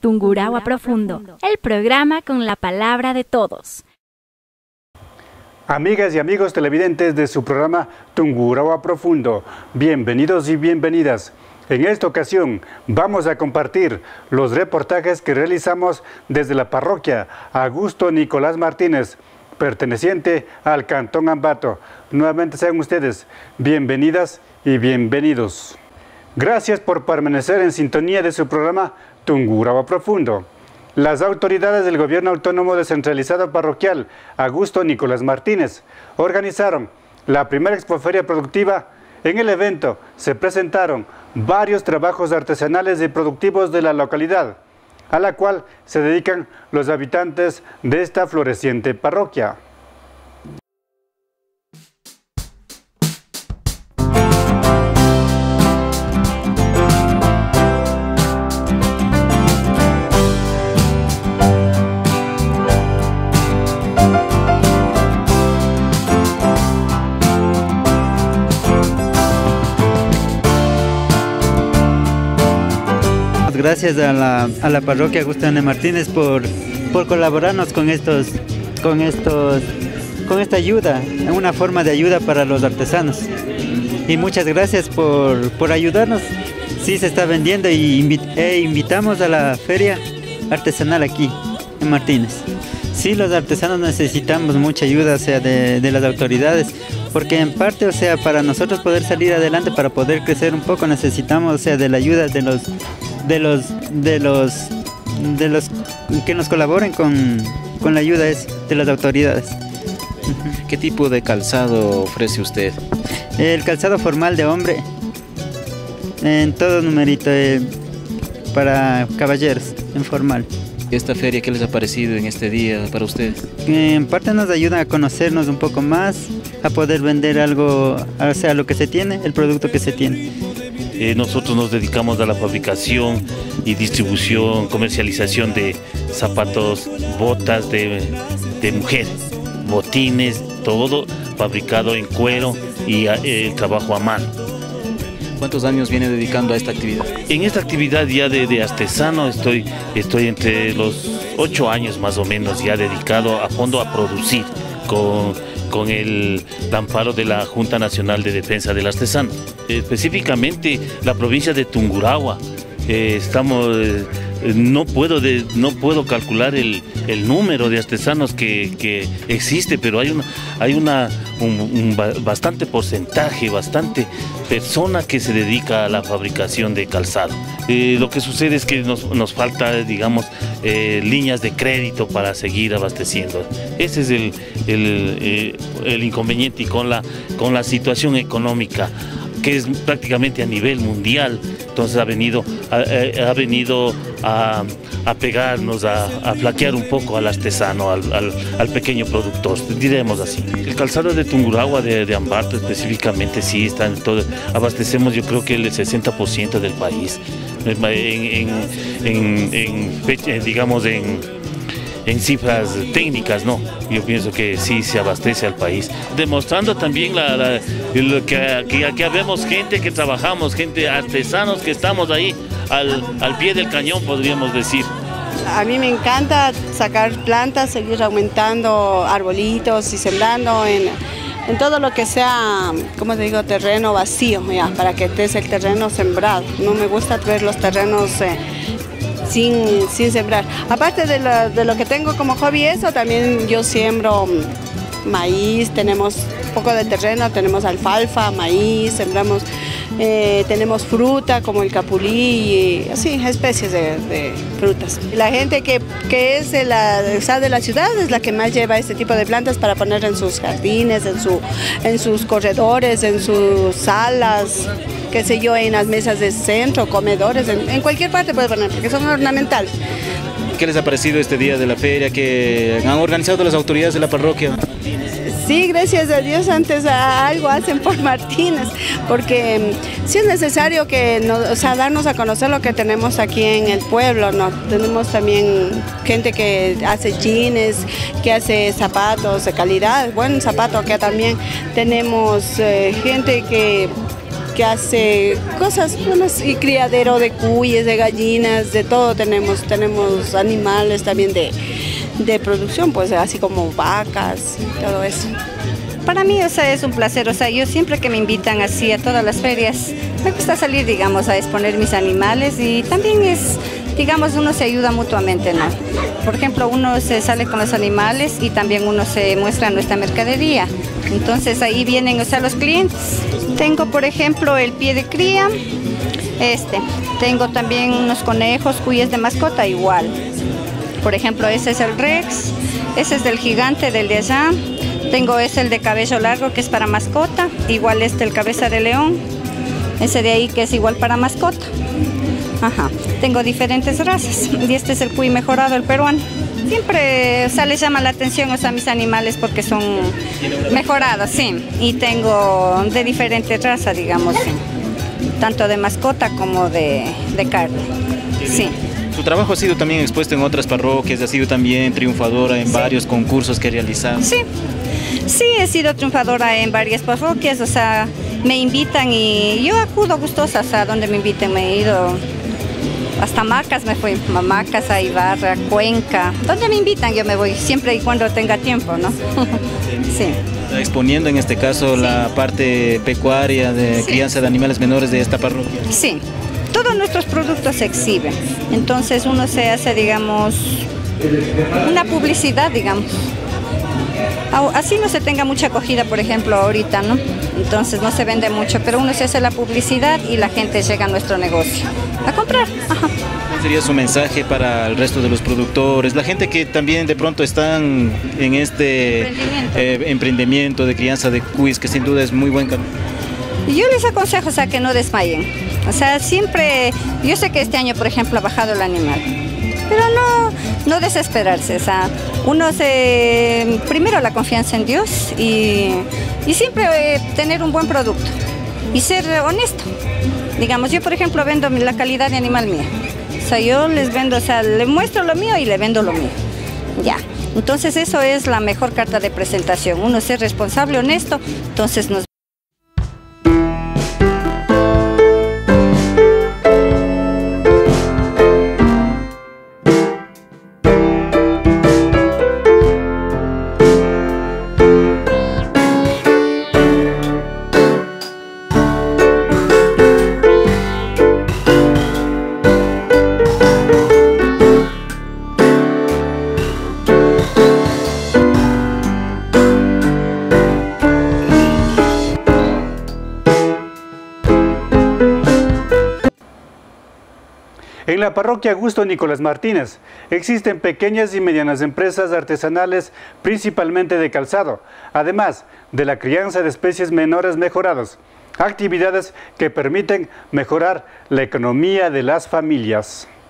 Tungurahua Profundo, el programa con la palabra de todos. Amigas y amigos televidentes de su programa Tungurahua Profundo, bienvenidos y bienvenidas. En esta ocasión vamos a compartir los reportajes que realizamos desde la parroquia Augusto Nicolás Martínez, perteneciente al Cantón Ambato. Nuevamente sean ustedes bienvenidas y bienvenidos. Gracias por permanecer en sintonía de su programa Tungurahua Profundo. Las autoridades del Gobierno Autónomo Descentralizado Parroquial Augusto Nicolás Martínez organizaron la primera expoferia productiva. En el evento se presentaron varios trabajos artesanales y productivos de la localidad, a la cual se dedican los habitantes de esta floreciente parroquia. Gracias a la, a la parroquia Agustín Martínez por, por colaborarnos con estos, con estos, con esta ayuda, una forma de ayuda para los artesanos. Y muchas gracias por, por ayudarnos. Sí se está vendiendo y e invitamos a la feria artesanal aquí en Martínez. Sí, los artesanos necesitamos mucha ayuda sea, de, de las autoridades porque en parte, o sea, para nosotros poder salir adelante, para poder crecer un poco, necesitamos, o sea, de la ayuda de los de los de los de los que nos colaboren con, la ayuda de las autoridades. ¿Qué tipo de calzado ofrece usted? El calzado formal de hombre, en todo numerito, eh, para caballeros, en formal. ¿Esta feria qué les ha parecido en este día para ustedes? En parte nos ayuda a conocernos un poco más, a poder vender algo, o sea, lo que se tiene, el producto que se tiene. Eh, nosotros nos dedicamos a la fabricación y distribución, comercialización de zapatos, botas de, de mujer, botines, todo fabricado en cuero y eh, trabajo a mano. ¿Cuántos años viene dedicando a esta actividad? En esta actividad ya de, de, artesano estoy, estoy entre los ocho años más o menos ya dedicado a fondo a producir con con el amparo de la Junta Nacional de Defensa del Artesano. Específicamente la provincia de Tungurahua. Eh, estamos, eh, no, puedo no puedo calcular el, número de artesanos que, existe, pero hay, una, hay un, bastante porcentaje, bastante persona que se dedica a la fabricación de calzado. Eh, lo que sucede es que nos, falta, digamos, eh, líneas de crédito para seguir abasteciendo. Ese es el, el, eh, inconveniente y con la, con la situación económica que es prácticamente a nivel mundial, entonces ha venido, ha, venido a, pegarnos, a, flaquear un poco al artesano, al, pequeño productor, diremos así. El calzado de Tunguragua, de, Ambato específicamente, sí, está en todo, abastecemos yo creo que el 60% del país, en, en digamos en en cifras técnicas, no. Yo pienso que sí se abastece al país. Demostrando también la, que, aquí vemos gente que trabajamos, gente artesanos que estamos ahí al, pie del cañón, podríamos decir. A mí me encanta sacar plantas, seguir aumentando arbolitos y sembrando en, todo lo que sea, como te digo, terreno vacío, ya, para que esté el terreno sembrado. No me gusta ver los terrenos eh, sin, sin sembrar. Aparte de lo, de lo que tengo como hobby eso, también yo siembro maíz, tenemos poco de terreno, tenemos alfalfa, maíz, sembramos, eh, tenemos fruta como el capulí, y así, especies de, frutas. La gente que, es de la, de la ciudad es la que más lleva este tipo de plantas para poner en sus jardines, en, su, en sus corredores, en sus salas qué sé yo, en las mesas de centro, comedores, en, cualquier parte puede poner, porque son ornamentales. ¿Qué les ha parecido este día de la feria que han organizado las autoridades de la parroquia? Sí, gracias a Dios antes algo hacen por Martínez, porque mm, sí es necesario que o sea, darnos a conocer lo que tenemos aquí en el pueblo, ¿no? Tenemos también gente que hace jeans, que hace zapatos de calidad, buen zapato acá también. Tenemos eh, gente que que hace cosas, buenas y criadero de cuyes, de gallinas, de todo tenemos, tenemos animales también de, de producción, pues así como vacas y todo eso. Para mí, o sea, es un placer, o sea, yo siempre que me invitan así a todas las ferias, me gusta salir, digamos, a exponer mis animales y también es, digamos, uno se ayuda mutuamente, ¿no? Por ejemplo, uno se sale con los animales y también uno se muestra nuestra mercadería. Entonces ahí vienen, o sea, los clientes. Tengo, por ejemplo, el pie de cría, este. Tengo también unos conejos, cuyes de mascota, igual. Por ejemplo, ese es el Rex, ese es del gigante, del de allá. Tengo ese el de cabello largo que es para mascota, igual este el cabeza de león, ese de ahí que es igual para mascota. Ajá, tengo diferentes razas y este es el cuy mejorado, el peruano. Siempre o sea, les llama la atención o sea, mis animales porque son mejorados, sí. Y tengo de diferentes razas, digamos, tanto de mascota como de, de carne. Sí. Su trabajo ha sido también expuesto en otras parroquias, ha sido también triunfadora en varios concursos que ha realizado. Sí, sí, he sido triunfadora en varias parroquias, o sea, me invitan y yo acudo gustosa, o sea, donde me inviten, me he ido hasta Macas me fui, Macas, a Ibarra, Cuenca, donde me invitan yo me voy, siempre y cuando tenga tiempo, ¿no? sí. Está exponiendo en este caso la parte pecuaria de Sí. crianza de animales menores de esta parroquia. Sí, todos nuestros productos se exhiben. Entonces uno se hace, digamos, una publicidad, digamos. Así no se tenga mucha acogida, por ejemplo, ahorita, ¿no? Entonces no se vende mucho, pero uno se hace la publicidad y la gente llega a nuestro negocio a comprar. Ajá. ¿Cuál sería su mensaje para el resto de los productores, la gente que también de pronto están en este Emprendimiento. eh, emprendimiento de crianza de cuis, que sin duda es muy buen camino? Yo les aconsejo, o sea, que no desmayen. O sea, siempre, yo sé que este año, por ejemplo, ha bajado el animal, pero no, no desesperarse. O sea, uno se, primero la confianza en Dios y, y siempre eh, tener un buen producto y ser honesto. Digamos, yo, por ejemplo, vendo la calidad de animal mía. O sea, yo les vendo, o sea, le muestro lo mío y le vendo lo mío. Ya. Entonces eso es la mejor carta de presentación. Uno ser responsable, honesto, entonces nos En la parroquia Augusto Nicolás Martínez existen pequeñas y medianas empresas artesanales, principalmente de calzado, además de la crianza de especies menores mejorados, actividades que permiten mejorar la economía de las familias.